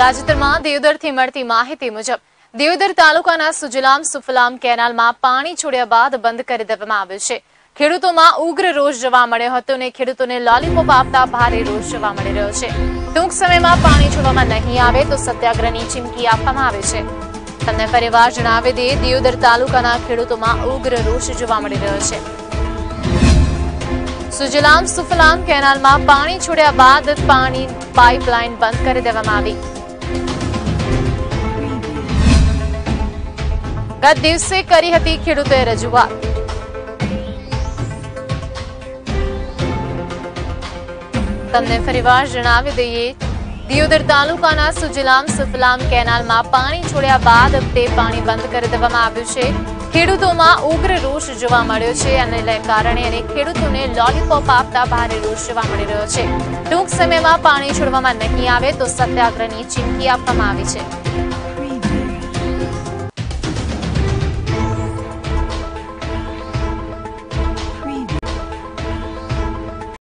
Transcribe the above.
તાજેતરમાં દેવદરથી મળતી માહિતી મુજબ દેવદર તાલુકાના સુજલામ સુફલામ કેનાલમાં પાણી છોડ્યા બાદ બંધ કરી દેવામાં આવ્યું છે. ખેડૂતોમાં ઉગ્ર રોષ જોવા મળ્યો હતો અને ખેડૂતોને લોલીપોપ આપતા ભારે રોષ જોવા મળી રહ્યો છે. ટૂંક સમયમાં પાણી છોડવામાં નહીં આવે તો સત્યાગ્રહની ચીમકી આપવામાં આવે છે. તમને ફરીવાર જણાવી દઈએ દેવદર તાલુકાના ખેડૂતોમાં ઉગ્ર રોષ જોવા મળી રહ્યો છે. સુજલામ સુફલામ કેનાલમાં પાણી છોડ્યા બાદ પાણી પાઇપલાઇન બંધ કરી દેવામાં આવી. ગત દિવસે કરી હતી ખેડૂતોએ રજૂઆત. તમને ફરીવાર જણાવી દઈએ દિયોદર તાલુકાના સુજલામ સુફલામ કેનાલમાં પાણી છોડ્યા બાદ તે પાણી બંધ કરી દેવામાં આવ્યું છે. ખેડૂતોમાં ઉગ્ર રોષ જોવા મળ્યો છે અને કારણે અને ખેડૂતોને લોલીપોપ આપતા ભારે રોષ જોવા મળી રહ્યો છે. ટૂંક સમયમાં પાણી છોડવામાં નહીં આવે તો સત્યાગ્રહની ચીમકી આપવામાં આવી છે.